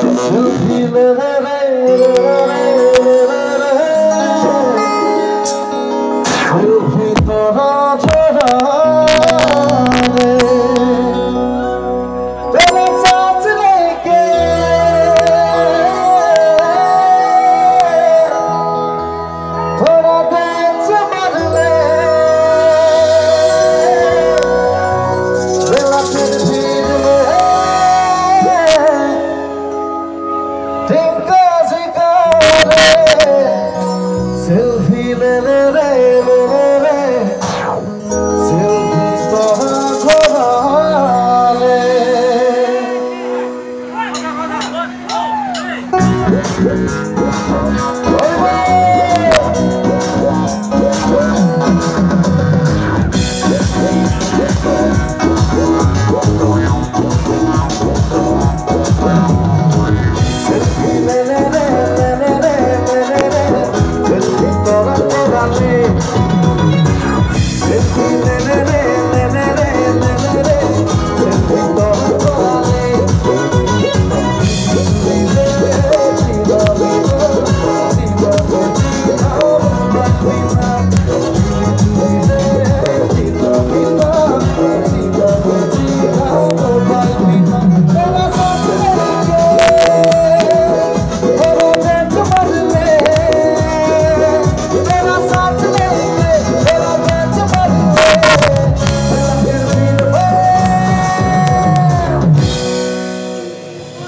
Sufi Oh,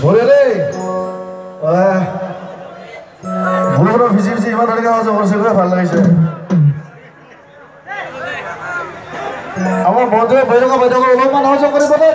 बोले रे। পিছি পিছি ইমান ধুনীয়া আছে অৱশ্যে কৰে ভাল লাগিছে। আমাৰ বৰদোৱা বৈদক বৈদকৰ অলপমান সহযোগ কৰিবলে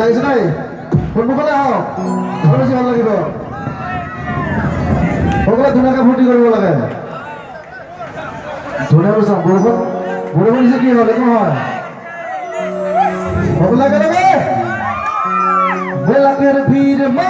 লাগিছে নাই? সন্মুখলে আহক। সকলো বেছি ভাল লাগিব। সকলে ধুনীয়াকে ফূৰ্তি কৰিব লাগে। ধুনীয়া চাম বৰষুণ বৰষুণ দিছে কি হ'ল একো নহয়। সকলো একেলগে ভিৰ মা